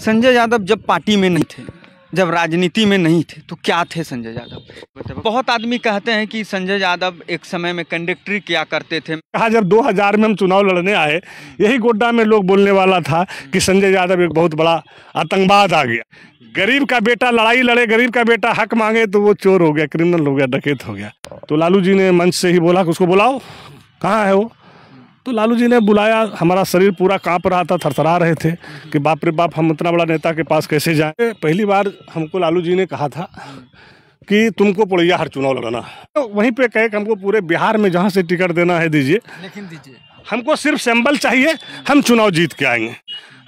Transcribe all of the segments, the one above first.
संजय यादव जब पार्टी में नहीं थे, जब राजनीति में नहीं थे तो क्या थे संजय यादव? बहुत आदमी कहते हैं कि संजय यादव एक समय में कंडक्टरी किया करते थे। कहा जब 2000 में हम चुनाव लड़ने आए, यही गोड्डा में लोग बोलने वाला था कि संजय यादव एक बहुत बड़ा आतंकवाद आ गया। गरीब का बेटा लड़ाई लड़े, गरीब का बेटा हक मांगे तो वो चोर हो गया क्रिमिनल हो गया, डकैत हो गया। तो लालू जी ने मंच से ही बोला कि उसको बुलाओ। कहाँ है वो? तो लालू जी ने बुलाया हमारा शरीर पूरा काँप रहा था थरथरा रहे थे कि बाप रे बाप हम इतना बड़ा नेता के पास कैसे जाएँ? पहली बार हमको लालू जी ने कहा था कि तुमको पड़ैया हर चुनाव लड़ना तो वहीं पे कहे कि हमको पूरे बिहार में जहाँ से टिकट देना है दीजिए। लेकिन दीजिए। हमको सिर्फ़ सिंबल चाहिए हम चुनाव जीत के आएँगे।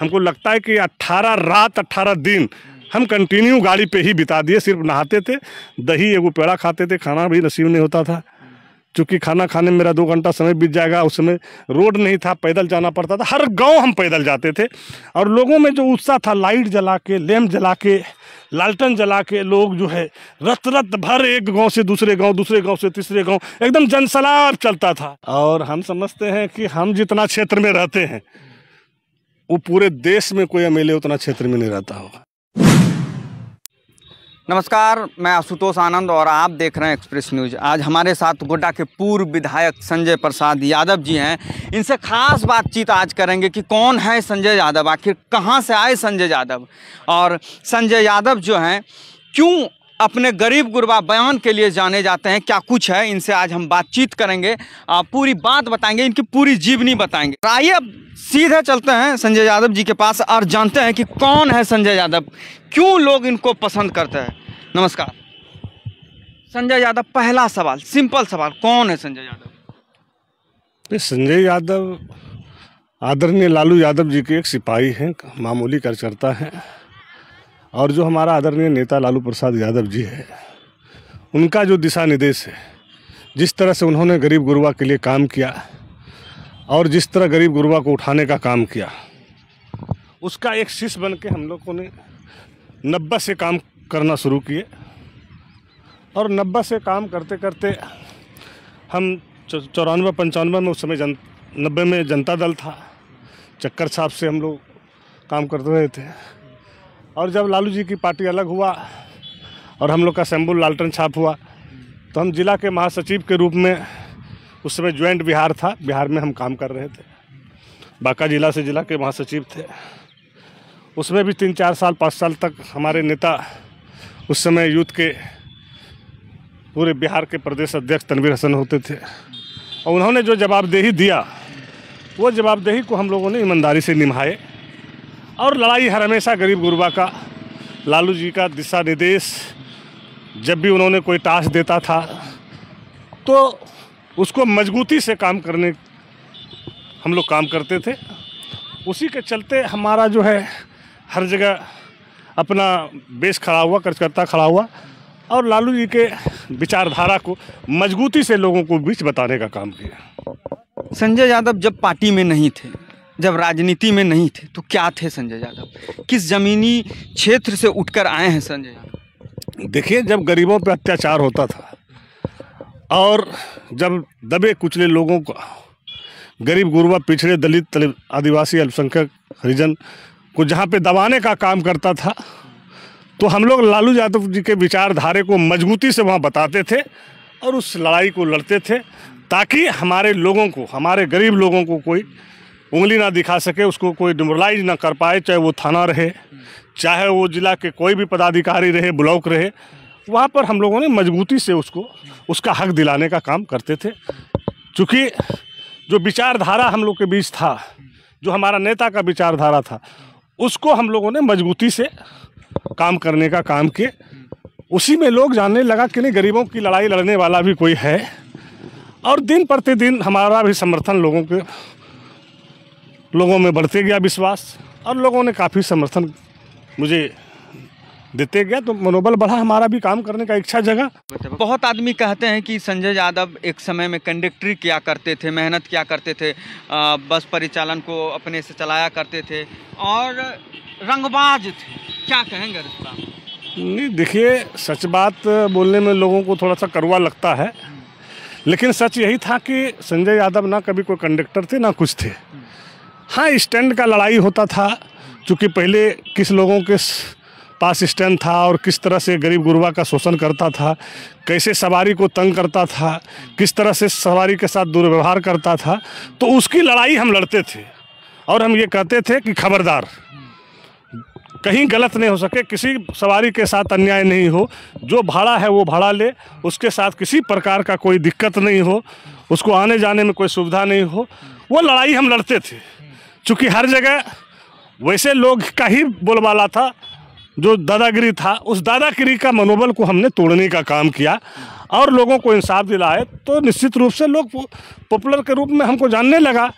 हमको लगता है कि 18 रात 18 दिन हम कंटिन्यू गाड़ी पे ही बिता दिए सिर्फ़ नहाते थे दही एगो पेड़ा खाते थे खाना भी नसीब नहीं होता था। चूँकि खाना खाने में मेरा दो घंटा समय बीत जाएगा, उस समय रोड नहीं था, पैदल जाना पड़ता था। हर गाँव हम पैदल जाते थे और लोगों में जो उत्साह था, लाइट जला के लैम्प जला के, लालटन जला के लोग जो है रत रत भर एक गाँव से दूसरे गाँव दूसरे गाँव से तीसरे गाँव, एकदम जनसलाब चलता था। और हम समझते हैं कि हम जितना क्षेत्र में रहते हैं, वो पूरे देश में कोई एमएलए उतना क्षेत्र में नहीं रहता होगा। नमस्कार मैं आशुतोष आनंद और आप देख रहे हैं एक्सप्रेस न्यूज़। आज हमारे साथ गोड्डा के पूर्व विधायक संजय प्रसाद यादव जी हैं। इनसे खास बातचीत आज करेंगे कि कौन है संजय यादव? आखिर कहाँ से आए संजय यादव? और संजय यादव जो हैं क्यों अपने गरीब गुरबा बयान के लिए जाने जाते हैं? क्या कुछ है? इनसे आज हम बातचीत करेंगे। आ, पूरी बात बताएँगे इनकी पूरी जीवनी बताएँगे। आइए अब सीधे चलते हैं संजय यादव जी के पास और जानते हैं कि कौन है संजय यादव? क्यों लोग इनको पसंद करते हैं? नमस्कार। संजय यादव, पहला सवाल, सिंपल सवाल, कौन है संजय यादव? संजय यादव, आदरणीय लालू यादव जी के एक सिपाही हैं, मामूली कार्यकर्ता हैं, और जो हमारा आदरणीय नेता लालू प्रसाद यादव जी है, उनका जो दिशा निर्देश है, जिस तरह से उन्होंने गरीब गुरबा के लिए काम किया, और जिस तरह गरीब गुरबा को उठाने का काम किया, उसका एक शिष्य बन के हम लोगों ने नब्बे से काम करना शुरू किए। और नब्बे से काम करते करते हम चौरानवे, पंचानवे में उस समय जन, नब्बे में जनता दल था। चक्कर छाप से हम लोग काम करते रहे थे। और जब लालू जी की पार्टी अलग हुआ और हम लोग का शंभू लालटन छाप हुआ तो हम जिला के महासचिव के रूप में उस समय ज्वाइंट बिहार था। बिहार में हम काम कर रहे थे। बांका जिला से जिला के महासचिव थे। उसमें भी तीन, चार साल, पाँच साल तक हमारे नेता उस समय यूथ के पूरे बिहार के प्रदेश अध्यक्ष तनवीर हसन होते थे। और उन्होंने जो जवाबदेही दिया, वो जवाबदेही को हम लोगों ने ईमानदारी से निभाए। और लड़ाई हर हमेशा गरीब गुरबा का, लालू जी का दिशा निर्देश, जब भी उन्होंने कोई टास्क देता था तो उसको मजबूती से काम करने, हम लोग काम करते थे। उसी के चलते हमारा जो है, हर जगह अपना बेस खड़ा हुआ कार्यकर्ता खड़ा हुआ और लालू जी के विचारधारा को मजबूती से लोगों को बीच बताने का काम किया। संजय यादव जब पार्टी में नहीं थे जब राजनीति में नहीं थे तो क्या थे संजय यादव? किस जमीनी क्षेत्र से उठकर आए हैं संजय यादव? देखिए जब गरीबों पर अत्याचार होता था और जब दबे कुचले लोगों को गरीब गुरबा पिछड़े दलित आदिवासी अल्पसंख्यक हरिजन को जहाँ पे दबाने का काम करता था तो हम लोग लालू यादव जी के विचारधारे को मजबूती से वहाँ बताते थे और उस लड़ाई को लड़ते थे ताकि हमारे लोगों को, हमारे गरीब लोगों को कोई उंगली ना दिखा सके, उसको कोई डिमोरलाइज ना कर पाए, चाहे वो थाना रहे, चाहे वो जिला के कोई भी पदाधिकारी रहे, ब्लॉक रहे, वहाँ पर हम लोगों ने मजबूती से उसको, उसका हक दिलाने का काम करते थे। चूँकि जो विचारधारा हम लोग के बीच था, जो हमारा नेता का विचारधारा था उसको हम लोगों ने मजबूती से काम करने का काम किए। उसी में लोग जानने लगा कि नहीं, गरीबों की लड़ाई लड़ने वाला भी कोई है। और दिन प्रतिदिन हमारा भी समर्थन लोगों के, लोगों में बढ़ते गया विश्वास। और लोगों ने काफ़ी समर्थन मुझे देते गया तो मनोबल बढ़ा हमारा भी काम करने का इच्छा जगह बहुत आदमी कहते हैं कि संजय यादव एक समय में कंडक्टरी किया करते थे मेहनत किया करते थे आ, बस परिचालन को अपने से चलाया करते थे और रंगबाज थे। क्या कहेंगे रिश्ता नहीं देखिए सच बात बोलने में लोगों को थोड़ा सा कड़वा लगता है लेकिन सच यही था कि संजय यादव ना कभी कोई कंडक्टर थे ना कुछ थे। हाँ स्टैंड का लड़ाई होता था चूँकि पहले किस लोगों के पास स्टैंड था और किस तरह से गरीब गुरबा का शोषण करता था, कैसे सवारी को तंग करता था, किस तरह से सवारी के साथ दुर्व्यवहार करता था तो उसकी लड़ाई हम लड़ते थे। और हम ये कहते थे कि खबरदार, कहीं गलत नहीं हो सके, किसी सवारी के साथ अन्याय नहीं हो, जो भाड़ा है वो भाड़ा ले, उसके साथ किसी प्रकार का कोई दिक्कत नहीं हो, उसको आने जाने में कोई सुविधा नहीं हो, वो लड़ाई हम लड़ते थे। चूँकि हर जगह वैसे लोग का ही बोलबाला था जो दादागिरी था, उस दादागिरी का मनोबल को हमने तोड़ने का काम किया और लोगों को इंसाफ दिलाए तो निश्चित रूप से लोग पॉपुलर के रूप में हमको जानने लगा।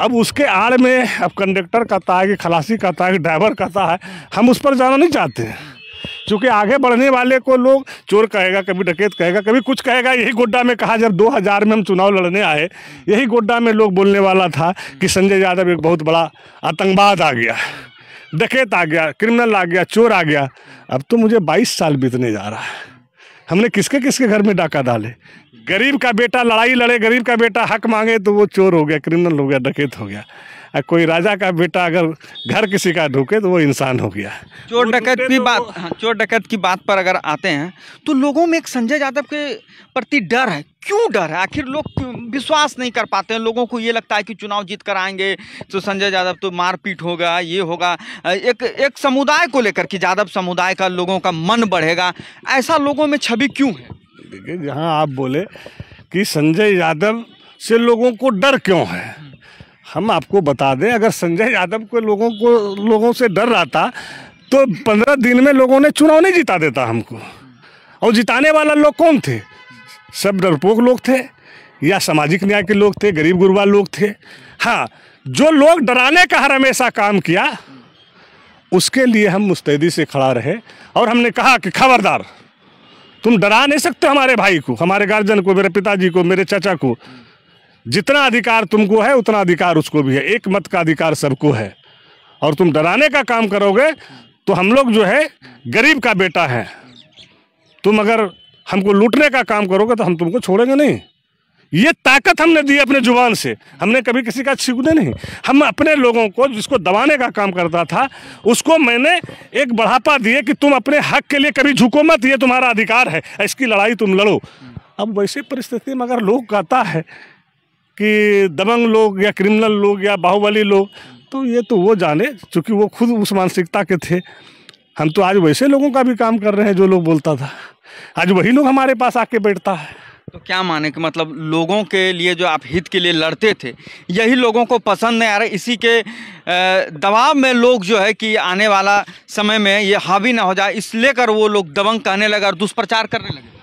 अब उसके आड़ में, अब कंडक्टर कहता है कि, खलासी कहता है कि, ड्राइवर कहता है, हम उस पर जाना नहीं चाहते। क्योंकि आगे बढ़ने वाले को लोग चोर कहेगा, कभी डकैत कहेगा, कभी कुछ कहेगा, यही गोड्डा में कहा, जब 2000 में हम चुनाव लड़ने आए, यही गोड्डा में लोग बोलने वाला था कि संजय यादव एक बहुत बड़ा आतंकवाद आ गया। डकैत आ गया, क्रिमिनल आ गया, चोर आ गया। अब तो मुझे 22 साल बीतने जा रहा है। हमने किसके किसके घर में डाका डाले? गरीब का बेटा, लड़ाई लड़े, गरीब का बेटा हक मांगे तो वो चोर हो गया, क्रिमिनल हो गया, डकैत हो गया। कोई राजा का बेटा अगर घर किसी का ढूके तो वो इंसान हो गया। चोर डकैत की तो- बात हाँ, चोर डकैत की बात पर अगर आते हैं तो लोगों में एक संजय यादव के प्रति डर है। क्यों डर है? आखिर लोग विश्वास नहीं कर पाते हैं? लोगों को ये लगता है कि चुनाव जीत कर आएँगे तो संजय यादव तो मारपीट होगा ये होगा। एक एक समुदाय को लेकर कि यादव समुदाय का लोगों का मन बढ़ेगा। ऐसा लोगों में छवि क्यों है? देखिए जहाँ आप बोले कि संजय यादव से लोगों को डर क्यों है? हम आपको बता दें, अगर संजय यादव को लोगों को, लोगों से डर रहता तो पंद्रह दिन में लोगों ने चुनाव नहीं जिता देता हमको। और जिताने वाला लोग कौन थे? सब डरपोक लोग थे, या सामाजिक न्याय के लोग थे, गरीब गुरबा लोग थे। हाँ जो लोग डराने का हर हमेशा काम किया, उसके लिए हम मुस्तैदी से खड़ा रहे, और हमने कहा कि खबरदार, तुम डरा नहीं सकते हमारे भाई को, हमारे गार्जियन को, मेरे पिताजी को, मेरे चाचा को। जितना अधिकार तुमको है, उतना अधिकार उसको भी है। एक मत का अधिकार सबको है। और तुम डराने का काम करोगे तो हम लोग जो है, गरीब का बेटा है। तुम अगर हमको लूटने का काम करोगे तो हम तुमको छोड़ेंगे नहीं। ये ताकत हमने दी अपने ज़ुबान से। हमने कभी किसी का छीकने नहीं। हम अपने लोगों को, जिसको दबाने का काम करता था, उसको मैंने एक बढ़ापा दिए कि तुम अपने हक के लिए कभी झुको मत, ये तुम्हारा अधिकार है। इसकी लड़ाई तुम लड़ो। अब वैसे परिस्थिति में अगर लोग कहता है कि दबंग लोग या क्रिमिनल लोग या बाहुबली लोग तो ये तो वो जाने, चूँकि वो खुद उस मानसिकता के थे। हम तो आज वैसे लोगों का भी काम कर रहे हैं जो लोग बोलता था। आज वही लोग हमारे पास आके बैठता है। तो क्या माने कि मतलब लोगों के लिए जो आप हित के लिए लड़ते थे, यही लोगों को पसंद नहीं आ रहा। इसी के दबाव में लोग जो है कि आने वाला समय में ये हावी ना हो जाए इस लेकर वो लोग दबंग कहने लगे और दुष्प्रचार करने लगे।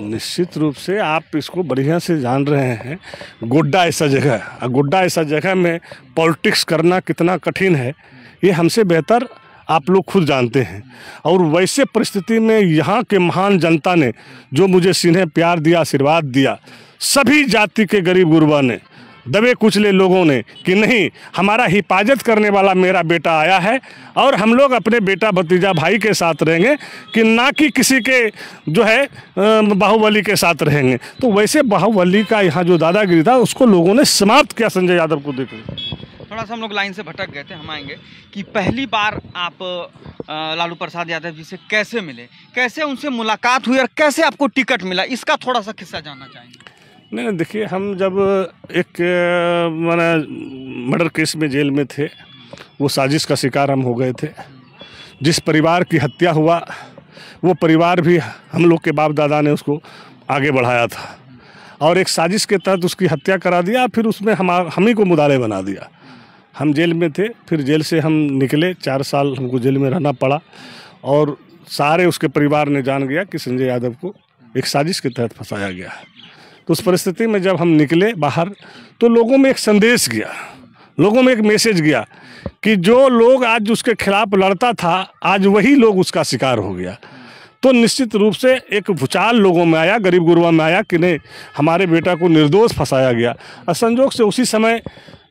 निश्चित रूप से आप इसको बढ़िया से जान रहे हैं। गोड्डा ऐसा जगह है। गोड्डा ऐसा जगह में पॉलिटिक्स करना कितना कठिन है, ये हमसे बेहतर आप लोग खुद जानते हैं। और वैसे परिस्थिति में यहाँ के महान जनता ने जो मुझे सीधे प्यार दिया, आशीर्वाद दिया, सभी जाति के गरीब गुरबा ने दबे कुचले लोगों ने कि नहीं, हमारा हिफाजत करने वाला मेरा बेटा आया है और हम लोग अपने बेटा भतीजा भाई के साथ रहेंगे कि ना कि किसी के जो है बाहुबली के साथ रहेंगे। तो वैसे बाहुबली का यहाँ जो दादागिरी था, उसको लोगों ने समाप्त किया, संजय यादव को देकर थोड़ा सा हम लोग लाइन से भटक गए थे, हम आएँगे कि पहली बार आप लालू प्रसाद यादव जी से कैसे मिले, कैसे उनसे मुलाकात हुई और कैसे आपको टिकट मिला, इसका थोड़ा सा किस्सा जानना चाहेंगे। नहीं नहीं, देखिए हम जब एक माना मर्डर केस में जेल में थे वो साजिश का शिकार हम हो गए थे। जिस परिवार की हत्या हुआ वो परिवार भी हम लोग के बाप दादा ने उसको आगे बढ़ाया था। और एक साजिश के तहत उसकी हत्या करा दिया फिर उसमें हम हम ही को मुदाले बना दिया। हम जेल में थे फिर जेल से हम निकले चार साल हमको जेल में रहना पड़ा। और सारे उसके परिवार ने जान गया कि संजय यादव को एक साजिश के तहत फंसाया गया है। तो उस परिस्थिति में जब हम निकले बाहर तो लोगों में एक संदेश गया। लोगों में एक मैसेज गया कि जो लोग आज उसके खिलाफ लड़ता था, आज वही लोग उसका शिकार हो गया। तो निश्चित रूप से एक भूचाल लोगों में आया, गरीब गुरबा में आया कि नहीं, हमारे बेटा को निर्दोष फंसाया गया। और संजोग से उसी समय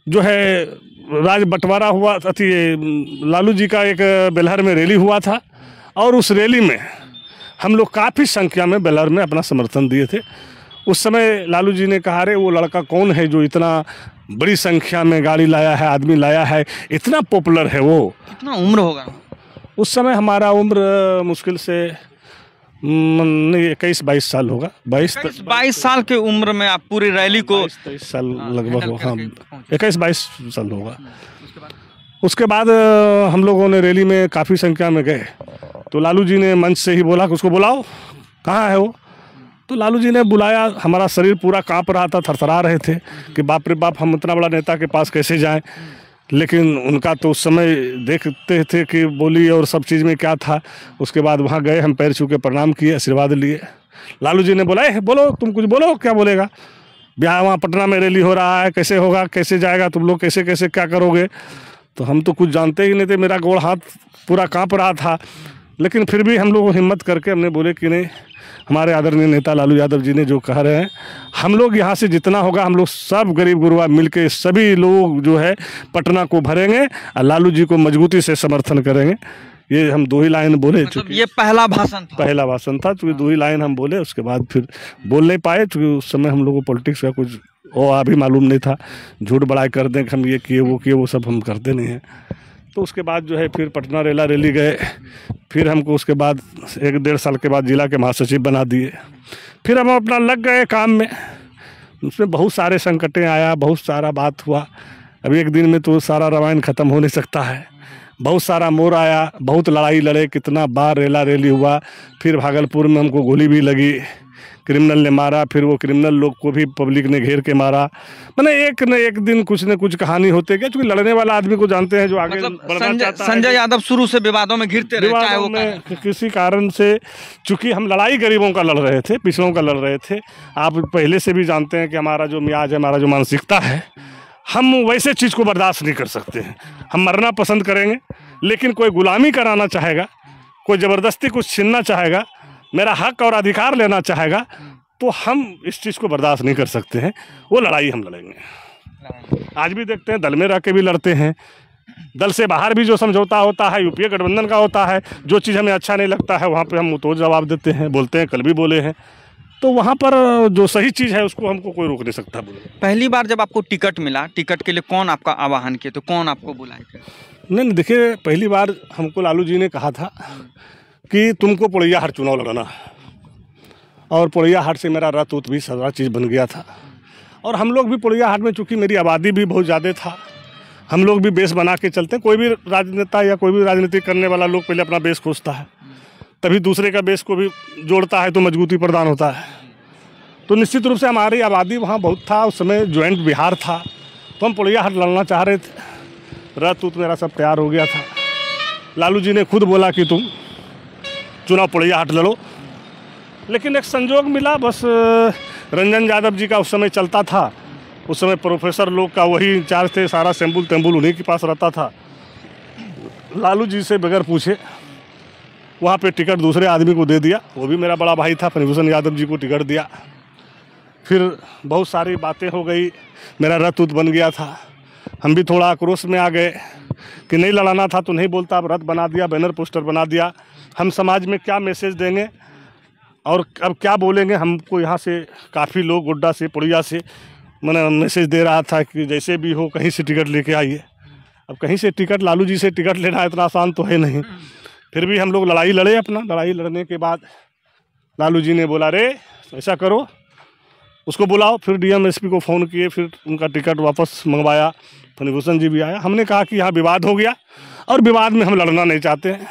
जो है, राज बंटवारा हुआ, अति लालू जी का एक बेलहर में रैली हुआ था और उस रैली में हम लोग काफ़ी संख्या में बेलहर में अपना समर्थन दिए थे। उस समय लालू जी ने कहा अरे वो लड़का कौन है जो इतना बड़ी संख्या में गाड़ी लाया है आदमी लाया है इतना पॉपुलर है वो? कितना उम्र होगा? उस समय हमारा उम्र मुश्किल से इक्कीस बाईस साल होगा। बाईस बाईस साल के उम्र में आप पूरी रैली को तेईस साल लगभग हैंडल हाँ इक्कीस बाईस साल होगा। उसके बाद? उसके बाद हम लोगों ने रैली में काफ़ी संख्या में गए। तो लालू जी ने मंच से ही बोला कि उसको बुलाओ कहाँ है वो? तो लालू जी ने बुलाया हमारा शरीर पूरा काँप रहा था थरथरा रहे थे कि बाप रे बाप हम इतना बड़ा नेता के पास कैसे जाएँ? लेकिन उनका तो उस समय देखते थे कि बोली और सब चीज़ में क्या था। उसके बाद वहाँ गए हम पैर छू के प्रणाम किए आशीर्वाद लिए। लालू जी ने बोला "ए, बोलो तुम कुछ बोलो क्या बोलेगा? बिहार वहाँ पटना में रैली हो रहा है कैसे होगा कैसे जाएगा तुम लोग कैसे कैसे क्या करोगे? तो हम तो कुछ जानते ही नहीं थे मेरा गोड़ हाथ पूरा काँप रहा था। लेकिन फिर भी हम लोग हिम्मत करके हमने बोले कि नहीं हमारे आदरणीय नेता लालू यादव जी ने जो कह रहे हैं हम लोग यहाँ से जितना होगा हम लोग सब गरीब गुरुआ मिलके सभी लोग जो है पटना को भरेंगे और लालू जी को मजबूती से समर्थन करेंगे। ये हम दो ही लाइन बोले मतलब चूँकि ये पहला भाषण था। पहला भाषण था चूँकि दो ही लाइन हम बोले उसके बाद फिर बोल नहीं पाए चूँकि उस समय हम लोग को पॉलिटिक्स का कुछ वो अभी मालूम नहीं था। झूठ बड़ाई कर दें कि हम ये किए वो किए वो सब हम करते नहीं हैं। तो उसके बाद जो है फिर पटना रेला रैली गए। फिर हमको उसके बाद एक डेढ़ साल के बाद जिला के महासचिव बना दिए। फिर हम अपना लग गए काम में। उसमें बहुत सारे संकटें आया, बहुत सारा बात हुआ। अभी एक दिन में तो सारा रामायण ख़त्म हो नहीं सकता है। बहुत सारा मोर आया, बहुत लड़ाई लड़े, कितना बार रेला रैली हुआ। फिर भागलपुर में हमको गोली भी लगी। क्रिमिनल ने मारा फिर वो क्रिमिनल लोग को भी पब्लिक ने घेर के मारा। मैंने एक न एक दिन कुछ न कुछ कहानी होते गया क्योंकि लड़ने वाला आदमी को जानते हैं जो आगे मतलब संजय है संजय यादव शुरू से विवादों में घिरते रहे चाहे वो विवादों में किसी कारण से चूँकि हम लड़ाई गरीबों का लड़ रहे थे पिछड़ों का लड़ रहे थे आप पहले से भी जानते हैं कि हमारा जो मियाज है हमारा जो मानसिकता है हम वैसे चीज़ को बर्दाश्त नहीं कर सकते हैं। हम मरना पसंद करेंगे लेकिन कोई गुलामी कराना चाहेगा कोई ज़बरदस्ती कुछ छीनना चाहेगा मेरा हक और अधिकार लेना चाहेगा तो हम इस चीज़ को बर्दाश्त नहीं कर सकते हैं। वो लड़ाई हम लड़ेंगे। आज भी देखते हैं दल में रह के भी लड़ते हैं। दल से बाहर भी जो समझौता होता है यूपीए गठबंधन का होता है जो चीज़ हमें अच्छा नहीं लगता है वहाँ पे हम तो जवाब देते हैं बोलते हैं कल भी बोले हैं। तो वहाँ पर जो सही चीज़ है उसको हमको कोई रोक नहीं सकता। बोले पहली बार जब आपको टिकट मिला टिकट के लिए कौन आपका आवाहन किया? तो कौन आपको बुलाए थे नहीं नहीं देखिए पहली बार हमको लालू जी ने कहा था कि तुमको पुड़ैया हाट चुनाव लड़ना। और पुड़ैया हाट से मेरा रथ उत भी सारा चीज़ बन गया था। और हम लोग भी पुड़ैया हाट में, चूँकि मेरी आबादी भी बहुत ज़्यादा था, हम लोग भी बेस बना के चलते हैं। कोई भी राजनेता या कोई भी राजनीति करने वाला लोग पहले अपना बेस खोजता है। तभी दूसरे का बेस को भी जोड़ता है तो मजबूती प्रदान होता है। तो निश्चित रूप से हमारी आबादी वहाँ बहुत था। उस समय ज्वाइंट बिहार था। तो हम पुड़ैया हाट लड़ना चाह रहे थे। रथ उत मेरा सब तैयार हो गया था। लालू जी ने खुद बोला कि तुम चुनाव पुड़ैया हाट लड़ो लेकिन एक संजोग मिला, बस, रंजन यादव जी का उस समय चलता था। उस समय प्रोफेसर लोग का वही इंचार्ज थे, सारा सैम्बुल तैम्बुल उन्हीं के पास रहता था। लालू जी से बगैर पूछे, वहाँ पे टिकट दूसरे आदमी को दे दिया। वो भी मेरा बड़ा भाई था फनीभूषण यादव जी को टिकट दिया। फिर बहुत सारी बातें हो गई, मेरा रथ उत बन गया था। हम भी थोड़ा आक्रोश में आ गए कि नहीं लड़ाना था तो नहीं बोलता अब रथ बना दिया, बैनर पोस्टर बना दिया। हम समाज में क्या मैसेज देंगे और अब क्या बोलेंगे? हमको यहाँ से काफ़ी लोग गुड्डा से, पुड़िया से मैंने मैसेज दे रहा था कि जैसे भी हो कहीं से टिकट लेके आइए। अब कहीं से टिकट लालू जी से टिकट लेना इतना आसान तो है नहीं। फिर भी हम लोग लड़ाई लड़े अपना। लड़ाई लड़ने के बाद लालू जी ने बोला रे ऐसा करो। उसको बुलाओ। फिर डीएम एसपी को फ़ोन किए, फिर उनका टिकट वापस मंगवाया। फनीभूषण जी भी आया। हमने कहा कि यहाँ विवाद हो गया और विवाद में हम लड़ना नहीं चाहते हैं।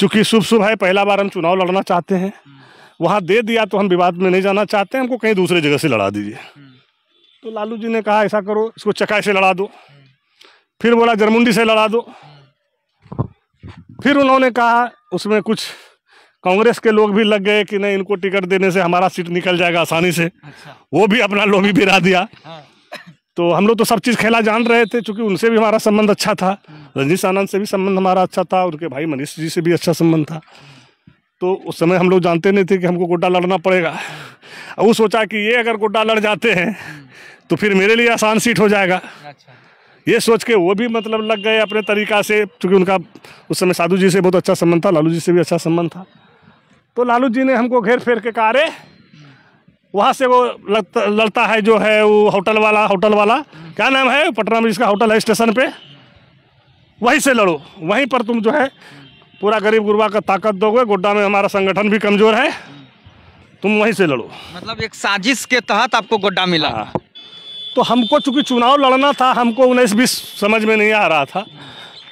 चूँकि शुभ शुभ है पहला बार हम चुनाव लड़ना चाहते हैं। वहाँ दे दिया तो हम विवाद में नहीं जाना चाहते हैं हमको कहीं दूसरे जगह से लड़ा दीजिए। तो लालू जी ने कहा ऐसा करो इसको चकाई से लड़ा दो। फिर बोला जरमुंडी से लड़ा दो। फिर उन्होंने कहा उसमें कुछ कांग्रेस के लोग भी लग गए कि नहीं इनको टिकट देने से हमारा सीट निकल जाएगा आसानी से। अच्छा। वो भी अपना लोभी भिरा दिया। हाँ। तो हम लोग तो सब चीज़ खेला जान रहे थे क्योंकि उनसे भी हमारा संबंध अच्छा था। रजनीश आनंद से भी संबंध हमारा अच्छा था उनके भाई मनीष जी से भी अच्छा संबंध था। तो उस समय हम लोग जानते नहीं थे कि हमको गोड्डा लड़ना पड़ेगा। और वो सोचा कि ये अगर गोड्डा लड़ जाते हैं तो फिर मेरे लिए आसान सीट हो जाएगा। अच्छा। ये सोच के वो भी मतलब लग गए अपने तरीका से क्योंकि उनका उस समय साधु जी से बहुत अच्छा संबंध था लालू जी से भी अच्छा संबंध था। तो लालू जी ने हमको घेर फेर के कहा वहाँ से वो लगता लड़ता है जो है वो होटल वाला होटल वाला। क्या नाम है? पटना में जिसका होटल है स्टेशन पे। वहीं से लड़ो। वहीं पर तुम जो है पूरा गरीब गुरबा का ताकत दोगे। गोड्डा में हमारा संगठन भी कमज़ोर है। तुम वहीं से लड़ो। मतलब एक साजिश के तहत आपको गोड्डा मिला। हाँ। तो हमको चूँकि चुनाव लड़ना था हमको उन्नीस बीस समझ में नहीं आ रहा था।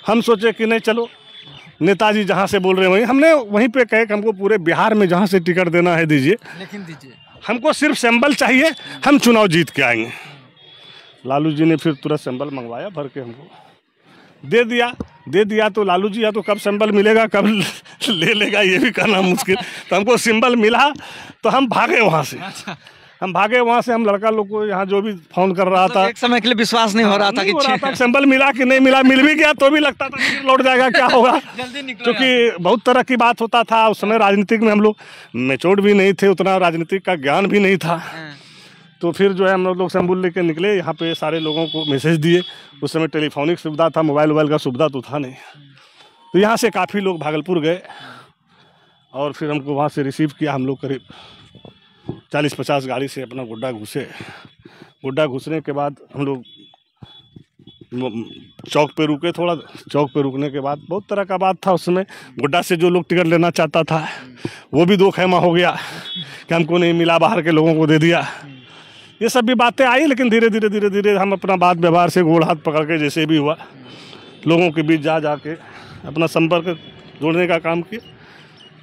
हम सोचे कि नहीं चलो नेताजी जहाँ से बोल रहे हैं वहीं हमने वहीं पे कहे कि हमको पूरे बिहार में जहाँ से टिकट देना है दीजिए। लेकिन दीजिए। हमको सिर्फ़ सैम्बल चाहिए, हम चुनाव जीत के आएँगे। लालू जी ने फिर तुरंत सैम्बल मंगवाया, भर के हमको। दे दिया दे दिया तो लालू जी या तो कब सिंबल मिलेगा, कब ले लेगा, ये भी करना मुश्किल। तो हमको सिंबल मिला तो हम भागे वहाँ से। हम भागे वहाँ से हम लड़का लोग को यहाँ जो भी फ़ोन कर रहा था। मतलब एक समय के लिए विश्वास नहीं हो रहा था नहीं कि था। सिंबल मिला कि नहीं मिला मिल भी गया तो भी लगता था कि लौट जाएगा क्या होगा। क्योंकि बहुत तरह की बात होता था। उस समय राजनीतिक में हम लोग मेचोर भी नहीं थे उतना राजनीतिक का ज्ञान भी नहीं था। हाँ। तो फिर जो है हम लोग सिंबल लेके निकले। यहाँ पे सारे लोगों को मैसेज दिए। उस समय टेलीफोनिक सुविधा था मोबाइल वोबाइल का सुविधा तो था नहीं। तो यहाँ से काफ़ी लोग भागलपुर गए। और फिर हमको वहाँ से रिसीव किया हम लोग करीब चालीस पचास गाड़ी से अपना गुड्डा घुसे। गुड्डा घुसने के बाद हम लोग चौक पे रुके थोड़ा, चौक पे रुकने के बाद बहुत तरह का बात था उस समय गुड्डा से जो लोग टिकट लेना चाहता था, वो भी दो खैमा हो गया कि हमको नहीं मिला, बाहर के लोगों को दे दिया। ये सब भी बातें आई, लेकिन धीरे धीरे धीरे धीरे हम अपना बात व्यवहार से गोड़ हाथ पकड़ के जैसे भी हुआ, लोगों के बीच जा जा के अपना संपर्क जोड़ने का काम किए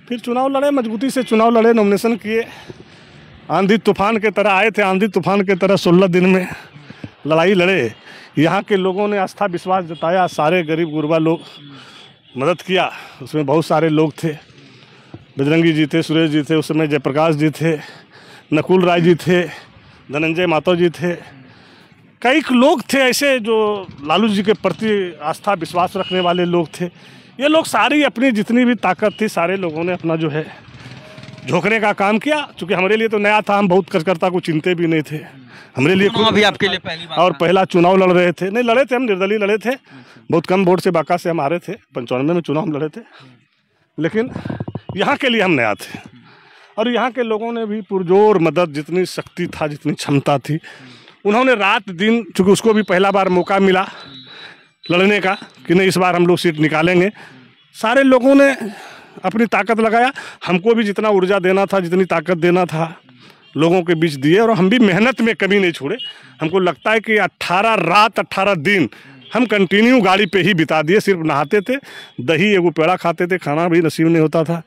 फिर चुनाव लड़े, मजबूती से चुनाव लड़े नॉमिनेशन किए। आंधी तूफ़ान के तरह आए थे, आंधी तूफ़ान के तरह सोलह दिन में लड़ाई लड़े। यहाँ के लोगों ने आस्था विश्वास जताया, सारे गरीब गुरबा लोग मदद किया, उसमें बहुत सारे लोग थे। बजरंगी जी थे, सुरेश जी थे, उस समय जयप्रकाश जी थे, नकुल राय जी थे, धनंजय मातो जी थे। कई लोग थे ऐसे जो लालू जी के प्रति आस्था विश्वास रखने वाले लोग थे। ये लोग सारी अपनी जितनी भी ताकत थी, सारे लोगों ने अपना जो है झोंकने का काम किया क्योंकि हमारे लिए तो नया था हम बहुत कार्यकर्ता को चिंते भी नहीं थे। हमारे लिए भी आपके लिए पहली बार और पहला चुनाव लड़ रहे थे। नहीं लड़े थे हम निर्दलीय लड़े थे। बहुत कम वोट से बाका से हम हारे थे। पंचानवे में चुनाव हम लड़े थे। लेकिन यहाँ के लिए हम नया थे। और यहाँ के लोगों ने भी पुरजोर मदद जितनी शक्ति था जितनी क्षमता थी उन्होंने रात दिन चूँकि उसको भी पहला बार मौका मिला लड़ने का कि नहीं इस बार हम लोग सीट निकालेंगे। सारे लोगों ने अपनी ताकत लगाया। हमको भी जितना ऊर्जा देना था, जितनी ताकत देना था, लोगों के बीच दिए और हम भी मेहनत में कभी नहीं छोड़े। हमको लगता है कि 18 रात 18 दिन हम कंटिन्यू गाड़ी पे ही बिता दिए, सिर्फ़ नहाते थे, दही एगो पेड़ा खाते थे, खाना भी नसीब नहीं होता था।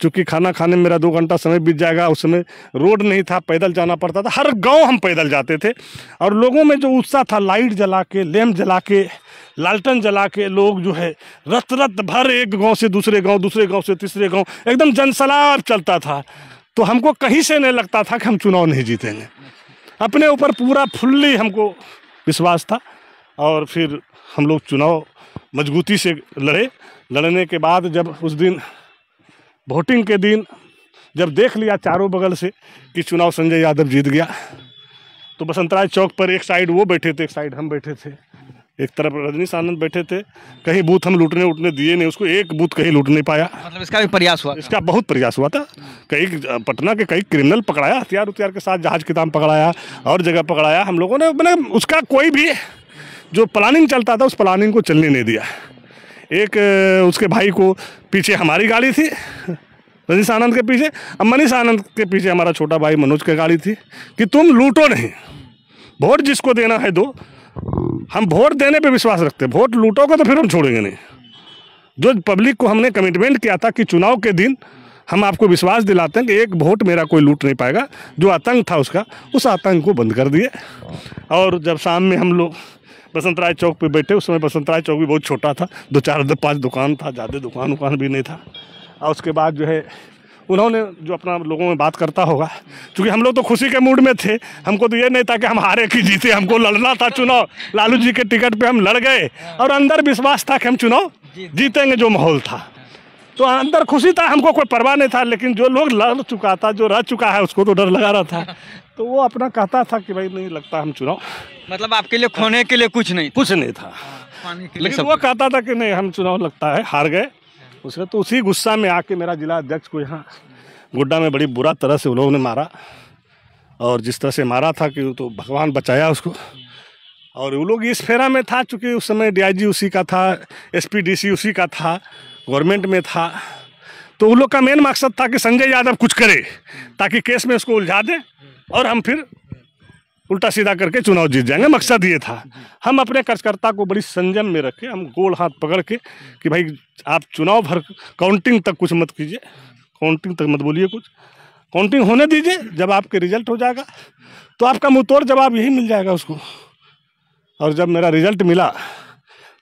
चूँकि खाना खाने में मेरा दो घंटा समय बीत जाएगा, उस समय रोड नहीं था, पैदल जाना पड़ता था, हर गाँव हम पैदल जाते थे। और लोगों में जो उत्साह था, लाइट जला के लैम्प जला के लालटन जला के लोग जो है रत रत भर एक गाँव से दूसरे गाँव दूसरे गाँव से तीसरे गाँव, एकदम जनसलाब चलता था। तो हमको कहीं से नहीं लगता था कि हम चुनाव नहीं जीतेंगे। अपने ऊपर पूरा फुल्ली हमको विश्वास था और फिर हम लोग चुनाव मजबूती से लड़े। लड़ने के बाद जब उस दिन, वोटिंग के दिन, जब देख लिया चारों बगल से कि चुनाव संजय यादव जीत गया तो बसंतराय चौक पर एक साइड वो बैठे थे, एक साइड हम बैठे थे। एक तरफ़ रजनीश आनंद बैठे थे कहीं बूथ हम लूटने उठने दिए नहीं उसको एक बूथ कहीं लूट नहीं पाया। मतलब इसका भी प्रयास हुआ? इसका बहुत प्रयास हुआ था। कई पटना के कई क्रिमिनल पकड़ाया हथियार उथियार के साथ जहाज़ किताब पकड़ाया और जगह पकड़ाया। हम लोगों ने मैंने उसका कोई भी जो प्लानिंग चलता था उस प्लानिंग को चलने नहीं दिया। एक उसके भाई को पीछे हमारी गाड़ी थी रजनीश आनंद के पीछे अब मनीष आनंद के पीछे हमारा छोटा भाई मनोज की गाड़ी थी कि तुम लूटो नहीं। वोट जिसको देना है दो हम वोट देने पे विश्वास रखते हैं। वोट लूटोगे तो फिर हम छोड़ेंगे नहीं। जो पब्लिक को हमने कमिटमेंट किया था कि चुनाव के दिन हम आपको विश्वास दिलाते हैं कि एक वोट मेरा कोई लूट नहीं पाएगा। जो आतंक था उसका, उस आतंक को बंद कर दिए। और जब शाम में हम लोग बसंत राय चौक पे बैठे, उस समय बसंत राय चौक भी बहुत छोटा था। दो चार पाँच दुकान था, ज़्यादा दुकान उकान भी नहीं था। और उसके बाद जो है उन्होंने जो अपना लोगों में बात करता होगा क्योंकि हम लोग तो खुशी के मूड में थे हमको तो ये नहीं था कि हम हारे कि जीते हमको लड़ना था चुनाव। लालू जी के टिकट पे हम लड़ गए और अंदर विश्वास था कि हम चुनाव जीतेंगे जो माहौल था। तो अंदर खुशी था हमको कोई परवाह नहीं था लेकिन जो लोग लड़ चुका था जो रह चुका है उसको तो डर लगा रहा था। तो वो अपना कहता था कि भाई नहीं लगता हम चुनाव। मतलब आपके लिए खोने के लिए कुछ नहीं कुछ नहीं था। लिए लेकिन वो कहता था कि नहीं हम चुनाव लगता है हार गए। उसने तो उसी गुस्सा में आके मेरा जिला अध्यक्ष को यहाँ गुड्डा में बड़ी बुरा तरह से उन लोगों ने मारा। और जिस तरह से मारा था कि तो भगवान बचाया उसको। और वो लोग इस फेरा में था, चूँकि उस समय डीआईजी उसी का था, एसपीडीसी उसी का था, गवर्नमेंट में था। तो उन लोग का मेन मकसद था कि संजय यादव कुछ करे, ताकि केस में उसको उलझा दें और हम फिर उल्टा सीधा करके चुनाव जीत जाएँगे। मकसद ये था। हम अपने कार्यकर्ता को बड़ी संयम में रखे हम गोल हाथ पकड़ के कि भाई आप चुनाव भर काउंटिंग तक कुछ मत कीजिए। काउंटिंग तक मत बोलिए कुछ। काउंटिंग होने दीजिए जब आपके रिज़ल्ट हो जाएगा तो आपका मुंहतोड़ जवाब यही मिल जाएगा उसको। और जब मेरा रिज़ल्ट मिला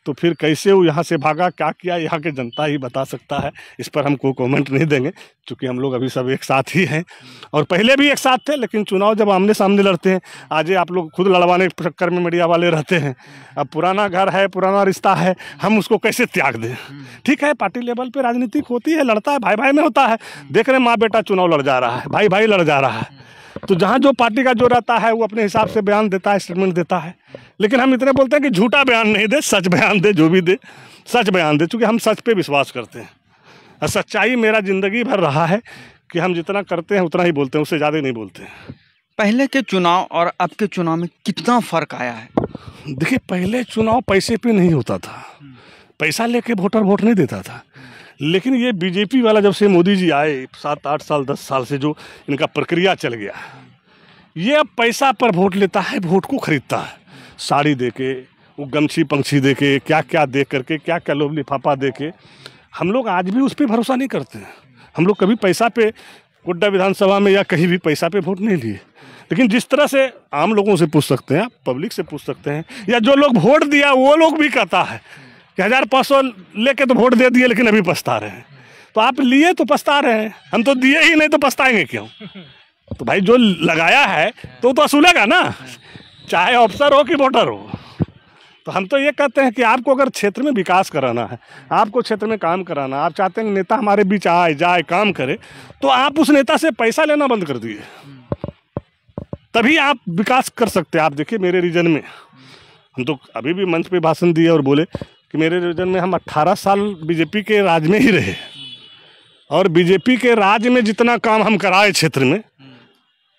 तो फिर कैसे वो यहाँ से भागा, क्या किया? यहाँ के जनता ही बता सकता है। इस पर हम कोई कमेंट नहीं देंगे क्योंकि हम लोग अभी सब एक साथ ही हैं। और पहले भी एक साथ थे, लेकिन चुनाव जब आमने सामने लड़ते हैं, आज आप लोग खुद लड़वाने के चक्कर में मीडिया वाले रहते हैं। अब पुराना घर है, पुराना रिश्ता है, हम उसको कैसे त्याग दें? ठीक है, पार्टी लेवल पर राजनीतिक होती है, लड़ता है भाई भाई में होता है। देख रहे माँ बेटा चुनाव लड़ जा रहा है भाई भाई लड़ जा रहा है। तो जहाँ जो पार्टी का जो रहता है, वो अपने हिसाब से बयान देता है स्टेटमेंट देता है। लेकिन हम इतने बोलते हैं कि झूठा बयान नहीं दे सच बयान दे जो भी दे सच बयान दे चूँकि हम सच पे विश्वास करते हैं। और सच्चाई मेरा ज़िंदगी भर रहा है कि हम जितना करते हैं उतना ही बोलते हैं उससे ज़्यादा नहीं बोलते हैं। पहले के चुनाव और अब के चुनाव में कितना फ़र्क आया है? देखिए पहले चुनाव पैसे पे नहीं होता था। पैसा लेके वोटर वोट नहीं देता था। लेकिन ये बीजेपी वाला जब से मोदी जी आए सात आठ साल दस साल से जो इनका प्रक्रिया चल गया ये अब पैसा पर वोट लेता है वोट को खरीदता है। साड़ी दे के वो गमछी पंछी दे के क्या क्या दे करके क्या क्या लोग लिफाफा दे के हम लोग आज भी उस पर भरोसा नहीं करते हैं। हम लोग कभी पैसा पे गोड्डा विधानसभा में या कहीं भी पैसा पे वोट नहीं लिए। लेकिन जिस तरह से आम लोगों से पूछ सकते हैं, पब्लिक से पूछ सकते हैं, या जो लोग वोट दिया, वो लोग भी कहता है कि हज़ार पाँच सौ लेके तो वोट दे दिए, लेकिन अभी पछता रहे हैं। तो आप लिए तो पछता रहे हैं। हम तो दिए ही नहीं तो पछताएँगे क्यों? तो भाई जो लगाया है तो तो असूलेगा ना? चाहे अफसर हो कि वोटर हो तो हम तो ये कहते हैं कि आपको अगर क्षेत्र में विकास कराना है, आपको क्षेत्र में काम कराना है, आप चाहते हैं नेता हमारे बीच आए, जाए, काम करे तो आप उस नेता से पैसा लेना बंद कर दिए तभी आप विकास कर सकते हैं। आप देखिए मेरे रीजन में, हम तो अभी भी मंच पे भाषण दिए और बोले कि मेरे रीजन में हम 18 साल बीजेपी के राज में ही रहे। और बीजेपी के राज में जितना काम हम कराए क्षेत्र में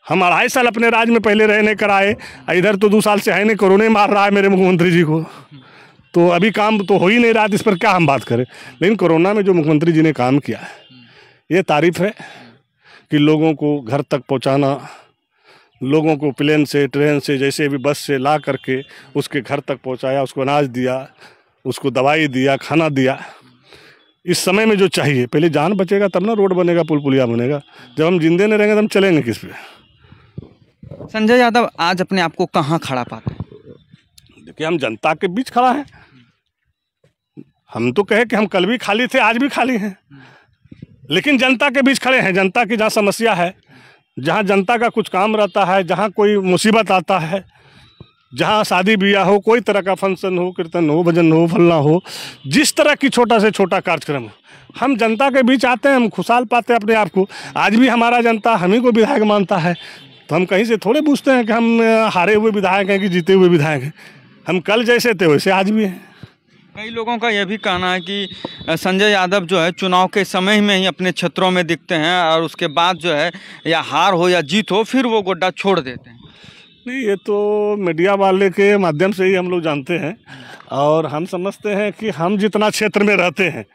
हम अढ़ाई साल अपने राज्य में पहले रहने कराए इधर तो दो साल से है नहीं, कोरोना मार रहा है मेरे मुख्यमंत्री जी को। तो अभी काम तो हो ही नहीं रहा इस पर क्या हम बात करें? लेकिन कोरोना में जो मुख्यमंत्री जी ने काम किया है, ये तारीफ़ है कि लोगों को घर तक पहुंचाना, लोगों को प्लेन से, ट्रेन से, जैसे भी बस से ला करके उसके घर तक पहुँचाया, उसको अनाज दिया, उसको दवाई दिया, खाना दिया। इस समय में जो चाहिए, पहले जान बचेगा, तब ना रोड बनेगा पुल पुलिया बनेगा। जब हम जिंदे नहीं रहेंगे तो हम चलेंगे किस पे? संजय यादव आज अपने आप को कहाँ खड़ा पाते हैं? देखिए, हम जनता के बीच खड़ा है। हम तो कहे कि हम कल भी खाली थे, आज भी खाली हैं। लेकिन जनता के बीच खड़े हैं। जनता की जहाँ समस्या है, जहाँ जनता का कुछ काम रहता है, जहाँ कोई मुसीबत आता है, जहाँ शादी ब्याह हो, कोई तरह का फ़ंक्शन हो, कीर्तन हो, भजन हो, फलना हो, जिस तरह की छोटा से छोटा कार्यक्रम हो, हम जनता के बीच आते हैं, हम खुशहाल पाते हैं अपने आप को। आज भी हमारा जनता हम ही को विधायक मानता है। तो हम कहीं से थोड़े पूछते हैं कि हम हारे हुए विधायक हैं कि जीते हुए विधायक हैं? हम कल जैसे थे वैसे आज भी हैं। कई लोगों का यह भी कहना है कि संजय यादव जो है चुनाव के समय में ही अपने क्षेत्रों में दिखते हैं और उसके बाद जो है या हार हो या जीत हो फिर वो गोड्डा छोड़ देते हैं। नहीं ये तो मीडिया वाले के माध्यम से ही हम लोग जानते हैं और हम समझते हैं कि हम जितना क्षेत्र में रहते हैं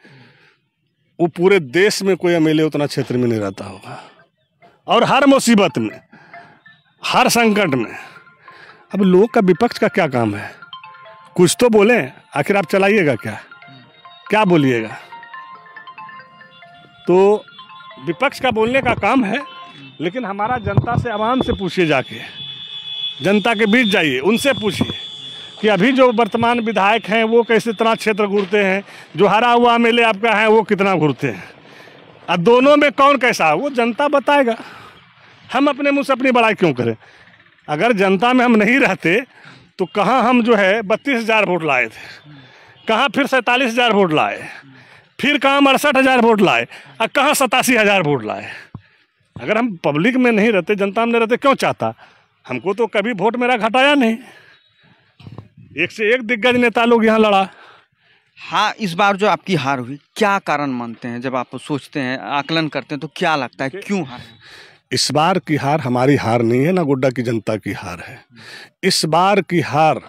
वो पूरे देश में कोई एमएलए उतना क्षेत्र में नहीं रहता होगा। और हर मुसीबत में हर संकट में। अब लोग का विपक्ष का क्या काम है? कुछ तो बोलें, आखिर आप चलाइएगा क्या? क्या बोलिएगा? तो विपक्ष का बोलने का काम है, लेकिन हमारा जनता से आवाम से पूछिए जाके। जनता के बीच जाइए, उनसे पूछिए कि अभी जो वर्तमान विधायक हैं, वो कैसे इतना क्षेत्र घूरते हैं? जो हरा हुआ एम आपका है, वो कितना घूरते हैं? अब दोनों में कौन कैसा है, वो जनता बताएगा। हम अपने मुँह से अपनी बड़ाई क्यों करें? अगर जनता में हम नहीं रहते तो कहाँ हम जो है बत्तीस हज़ार वोट लाए थे? कहाँ फिर सैंतालीस हज़ार वोट लाए? फिर कहाँ हम अड़सठ हज़ार वोट लाए? और कहाँ सतासी हज़ार वोट लाए? अगर हम पब्लिक में नहीं रहते जनता में नहीं रहते क्यों चाहता? हमको तो कभी वोट मेरा घटाया नहीं। एक से एक दिग्गज नेता लोग यहाँ लड़ा। हाँ इस बार जो आपकी हार हुई क्या कारण मानते हैं? जब आप सोचते हैं आकलन करते हैं तो क्या लगता है? क्यों हार? इस बार की हार हमारी हार नहीं है, ना गोड्डा की जनता की हार है। इस बार की हार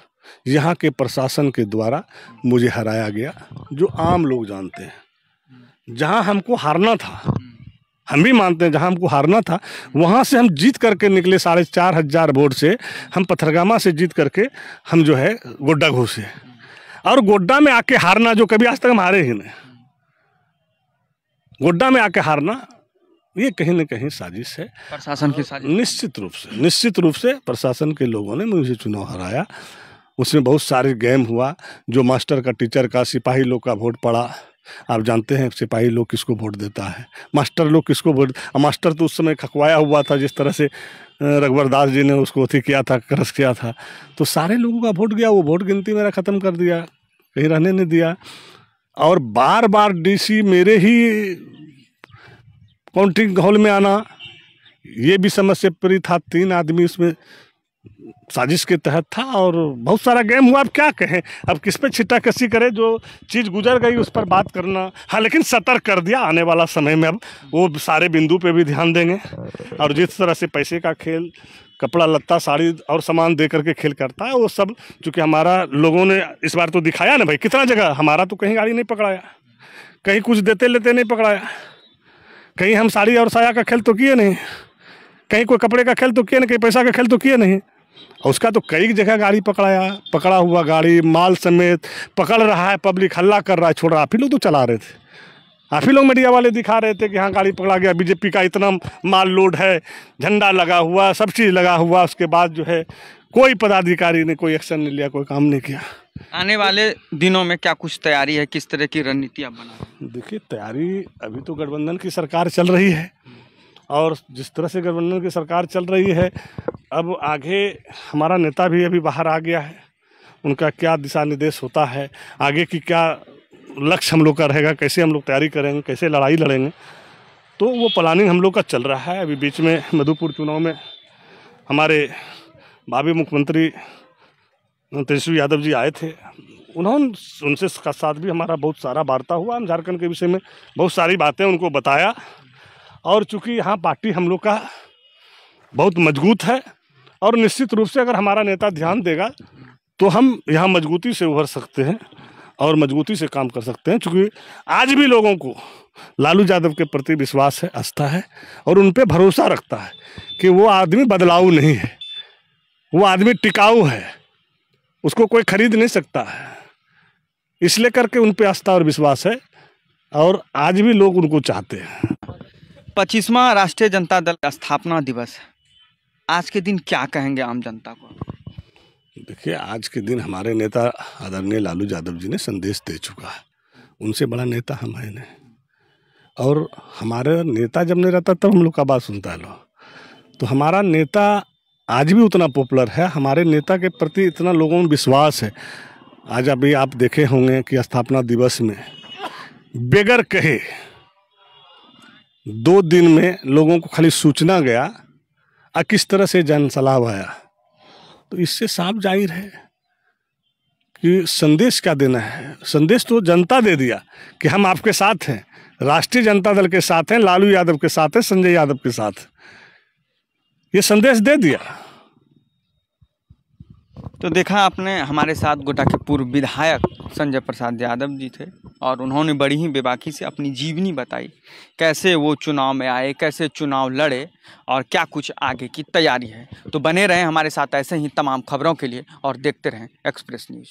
यहाँ के प्रशासन के द्वारा मुझे हराया गया, जो आम लोग जानते हैं। जहाँ हमको हारना था, हम भी मानते हैं, जहाँ हमको हारना था, वहाँ से हम जीत करके निकले साढ़े चार हज़ार वोट से, हम पथरगामा से जीत करके हम जो है गोड्डा घुसे। और गोड्डा में आके हारना, जो कभी आज तक हम हारे ही नहीं। गोड्डा में आके हारना ये कहीं ना कहीं साजिश है। प्रशासन की साजिश। निश्चित रूप से निश्चित रूप से प्रशासन के लोगों ने मुझे चुनाव हराया। उसमें बहुत सारे गेम हुआ जो मास्टर का टीचर का सिपाही लोग का वोट पड़ा। आप जानते हैं सिपाही लोग किसको वोट देता है? मास्टर लोग किसको वोट मास्टर तो उस समय खकवाया हुआ था जिस तरह से रघुवर दास जी ने उसको अथी किया था क्रस किया था। तो सारे लोगों का वोट गया वो वोट गिनती मेरा ख़त्म कर दिया कहीं रहने नहीं दिया। और बार बार डीसी मेरे ही काउंटिंग हॉल में आना, ये भी समस्या परी था। तीन आदमी उसमें साजिश के तहत था और बहुत सारा गेम हुआ। अब क्या कहें? अब किस पे छिट्टा कसी करे? जो चीज़ गुजर गई उस पर बात करना। हाँ लेकिन सतर्क कर दिया आने वाला समय में। अब वो सारे बिंदु पे भी ध्यान देंगे। और जिस तरह से पैसे का खेल, कपड़ा, लत्ता, साड़ी और सामान दे करके खेल करता है, वो सब, चूँकि हमारा लोगों ने इस बार तो दिखाया ना भाई, कितना जगह, हमारा तो कहीं गाड़ी नहीं पकड़ाया। कहीं कुछ देते लेते नहीं पकड़ाया। कहीं हम साड़ी और साया का खेल तो किए नहीं। कहीं कोई कपड़े का खेल तो किए नहीं, कहीं पैसा का खेल तो किए नहीं। और उसका तो कई जगह गाड़ी पकड़ाया, पकड़ा हुआ गाड़ी, माल समेत पकड़ रहा है, पब्लिक हल्ला कर रहा है, छोड़ रहा आप ही। लोग तो चला रहे थे। आप ही लोग मीडिया वाले दिखा रहे थे कि हाँ गाड़ी पकड़ा गया, बीजेपी का इतना माल लोड है, झंडा लगा हुआ, सब चीज़ लगा हुआ, उसके बाद जो है कोई पदाधिकारी ने कोई एक्शन नहीं लिया, कोई काम नहीं किया। आने वाले दिनों में क्या कुछ तैयारी है? किस तरह की रणनीति आप बना देखिए, तैयारी अभी तो गठबंधन की सरकार चल रही है। और जिस तरह से गठबंधन की सरकार चल रही है, अब आगे हमारा नेता भी अभी बाहर आ गया है। उनका क्या दिशा निर्देश होता है? आगे की क्या लक्ष्य हम लोग का रहेगा? कैसे हम लोग तैयारी करेंगे? कैसे लड़ाई लड़ेंगे? तो वो प्लानिंग हम लोग का चल रहा है। अभी बीच में मधुपुर चुनाव में हमारे भावी मुख्यमंत्री तेजस्वी यादव जी आए थे। उन्होंने उनसे साथ भी हमारा बहुत सारा वार्ता हुआ। हम झारखंड के विषय में बहुत सारी बातें उनको बताया। और चूँकि यहाँ पार्टी हम लोग का बहुत मज़बूत है और निश्चित रूप से अगर हमारा नेता ध्यान देगा तो हम यहाँ मजबूती से उभर सकते हैं और मजबूती से काम कर सकते हैं। क्योंकि आज भी लोगों को लालू यादव के प्रति विश्वास है, आस्था है और उन पर भरोसा रखता है कि वो आदमी बदलाऊ नहीं है, वो आदमी टिकाऊ है। उसको कोई खरीद नहीं सकता है। इसलिए करके उन पर आस्था और विश्वास है और आज भी लोग उनको चाहते हैं। पच्चीसवां राष्ट्रीय जनता दल का स्थापना दिवस। है आज के दिन क्या कहेंगे आम जनता को? देखिए आज के दिन हमारे नेता आदरणीय लालू यादव जी ने संदेश दे चुका है। उनसे बड़ा नेता हम है नहीं और हमारे नेता जब नहीं रहता तब हम लोग का बात सुनता है लोग। तो हमारा नेता आज भी उतना पॉपुलर है। हमारे नेता के प्रति इतना लोगों में विश्वास है। आज अभी आप देखे होंगे कि स्थापना दिवस में बेगर कहे दो दिन में लोगों को खाली सूचना गया और किस तरह से जन सलाह आया। तो इससे साफ़ ज़ाहिर है कि संदेश क्या देना है? संदेश तो जनता दे दिया कि हम आपके साथ हैं। राष्ट्रीय जनता दल के साथ हैं, लालू यादव के साथ हैं, संजय यादव के साथ। ये संदेश दे दिया। तो देखा आपने, हमारे साथ गोटा के पूर्व विधायक संजय प्रसाद यादव जी थे, और उन्होंने बड़ी ही बेबाकी से अपनी जीवनी बताई। कैसे वो चुनाव में आए, कैसे चुनाव लड़े, और क्या कुछ आगे की तैयारी है। तो बने रहें हमारे साथ ऐसे ही तमाम खबरों के लिए, और देखते रहें एक्सप्रेस न्यूज़